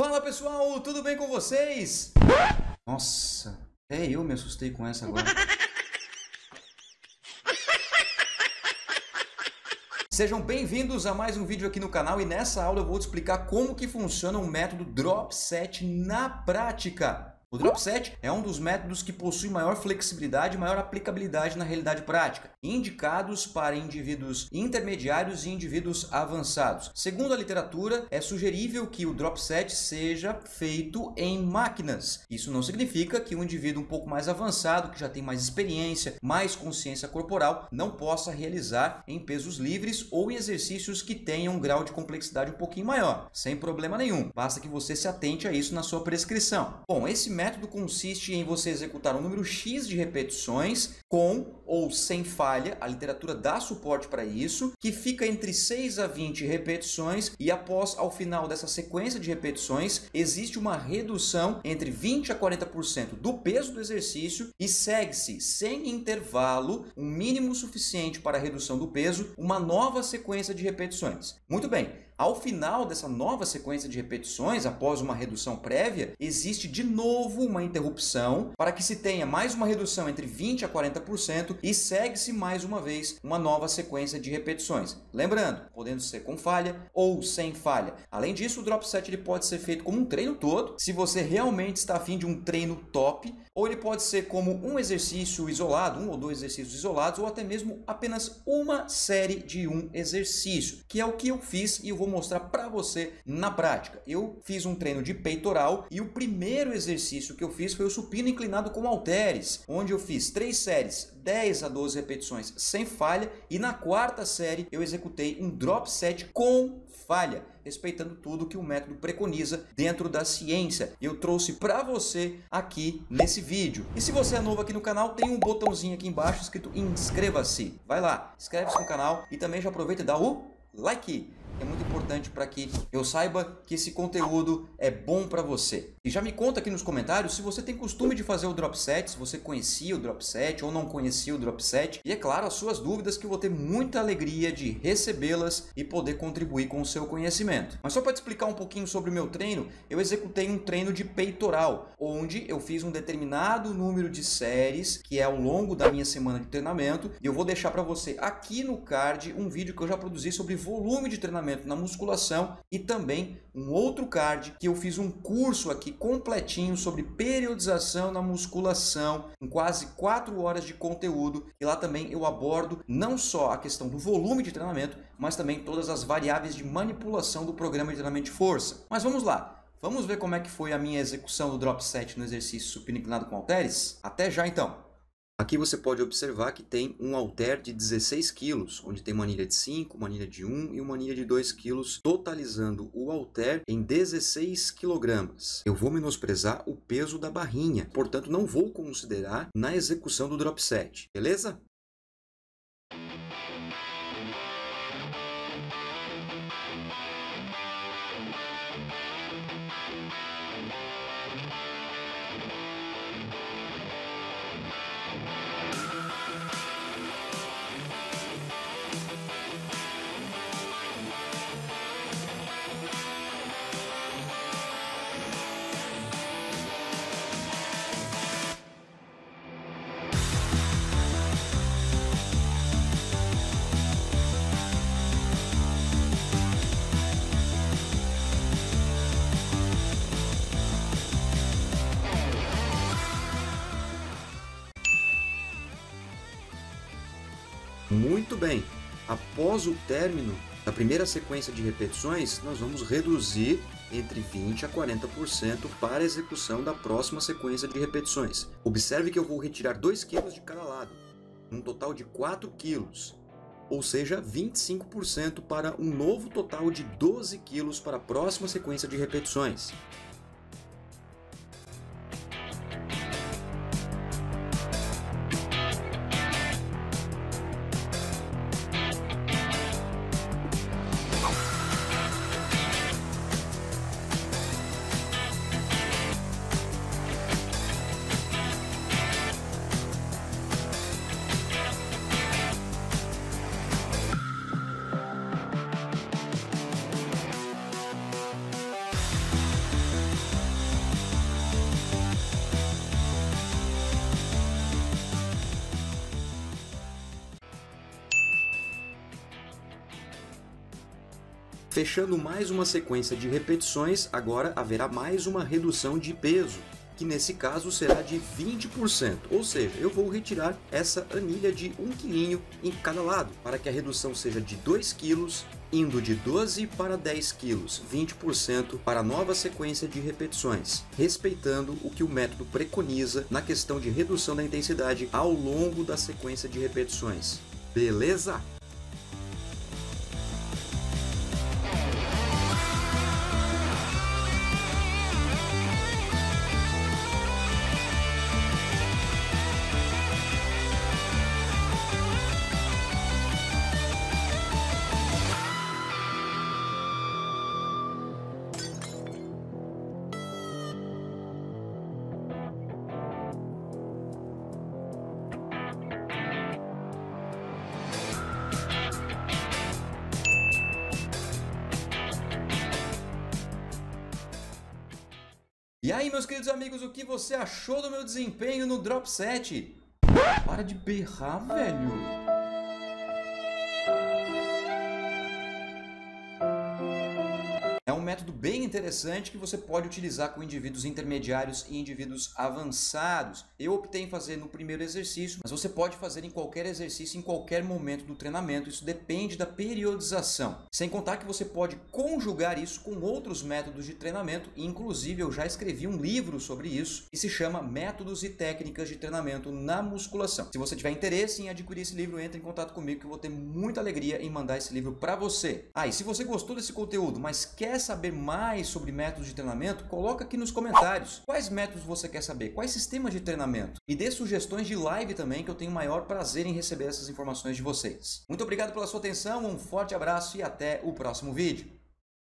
Fala pessoal, tudo bem com vocês? Nossa, até eu me assustei com essa agora. Sejam bem-vindos a mais um vídeo aqui no canal e nessa aula eu vou te explicar como que funciona o método Drop Set na prática. O drop set é um dos métodos que possui maior flexibilidade e maior aplicabilidade na realidade prática, indicados para indivíduos intermediários e indivíduos avançados. Segundo a literatura, é sugerível que o drop set seja feito em máquinas. Isso não significa que um indivíduo um pouco mais avançado, que já tem mais experiência, mais consciência corporal, não possa realizar em pesos livres ou em exercícios que tenham um grau de complexidade um pouquinho maior, sem problema nenhum. Basta que você se atente a isso na sua prescrição. Bom, esse método consiste em você executar um número X de repetições com ou sem falha, a literatura dá suporte para isso, que fica entre 6 a 20 repetições e após ao final dessa sequência de repetições, existe uma redução entre 20 a 40% do peso do exercício e segue-se sem intervalo, um mínimo suficiente para a redução do peso, uma nova sequência de repetições. Muito bem, ao final dessa nova sequência de repetições, após uma redução prévia, existe de novo uma interrupção para que se tenha mais uma redução entre 20 a 40% e segue-se mais uma vez uma nova sequência de repetições. Lembrando, podendo ser com falha ou sem falha. Além disso, o drop set ele pode ser feito como um treino todo, se você realmente está afim de um treino top, ou ele pode ser como um exercício isolado, um ou dois exercícios isolados, ou até mesmo apenas uma série de um exercício, que é o que eu fiz e eu vou mostrar para você na prática. Eu fiz um treino de peitoral e o primeiro exercício que eu fiz foi o supino inclinado com halteres, onde eu fiz três séries, 10 a 12 repetições sem falha e na quarta série eu executei um drop set com falha, respeitando tudo que o método preconiza dentro da ciência. Eu trouxe para você aqui nesse vídeo. E se você é novo aqui no canal, tem um botãozinho aqui embaixo escrito inscreva-se. Vai lá, inscreve-se no canal e também já aproveita e dá o like é muito importante para que eu saiba que esse conteúdo é bom para você. E já me conta aqui nos comentários se você tem costume de fazer o drop set, se você conhecia o drop set ou não conhecia o drop set. E é claro, as suas dúvidas que eu vou ter muita alegria de recebê-las e poder contribuir com o seu conhecimento. Mas só para te explicar um pouquinho sobre o meu treino, eu executei um treino de peitoral, onde eu fiz um determinado número de séries, que é ao longo da minha semana de treinamento, e eu vou deixar para você aqui no card um vídeo que eu já produzi sobre volume de treinamento na musculação e também um outro card que eu fiz um curso aqui completinho sobre periodização na musculação, com quase 4 horas de conteúdo. E lá também eu abordo não só a questão do volume de treinamento, mas também todas as variáveis de manipulação do programa de treinamento de força. Mas vamos lá. Vamos ver como é que foi a minha execução do drop set no exercício supino inclinado com halteres? Até já então! Aqui você pode observar que tem um halter de 16 kg, onde tem uma anilha de 5, uma anilha de 1 e uma anilha de 2 kg, totalizando o halter em 16 kg. Eu vou menosprezar o peso da barrinha, portanto não vou considerar na execução do drop set, beleza? Muito bem. Após o término da primeira sequência de repetições, nós vamos reduzir entre 20 a 40% para a execução da próxima sequência de repetições. Observe que eu vou retirar 2 kg de cada lado, um total de 4 kg, ou seja, 25% para um novo total de 12 kg para a próxima sequência de repetições. Fechando mais uma sequência de repetições, agora haverá mais uma redução de peso, que nesse caso será de 20%, ou seja, eu vou retirar essa anilha de 1 kg em cada lado, para que a redução seja de 2 kg, indo de 12 para 10 kg, 20% para a nova sequência de repetições, respeitando o que o método preconiza na questão de redução da intensidade ao longo da sequência de repetições. Beleza? E aí, meus queridos amigos, o que você achou do meu desempenho no Drop 7? Para de berrar, velho. Método bem interessante que você pode utilizar com indivíduos intermediários e indivíduos avançados. Eu optei em fazer no primeiro exercício, mas você pode fazer em qualquer exercício, em qualquer momento do treinamento. Isso depende da periodização. Sem contar que você pode conjugar isso com outros métodos de treinamento, inclusive eu já escrevi um livro sobre isso, que se chama Métodos e Técnicas de Treinamento na Musculação. Se você tiver interesse em adquirir esse livro, entre em contato comigo que eu vou ter muita alegria em mandar esse livro para você. Ah, e se você gostou desse conteúdo, mas quer saber saber mais sobre métodos de treinamento, coloca aqui nos comentários. Quais métodos você quer saber? Quais sistemas de treinamento? E dê sugestões de live também, que eu tenho o maior prazer em receber essas informações de vocês. Muito obrigado pela sua atenção, um forte abraço e até o próximo vídeo.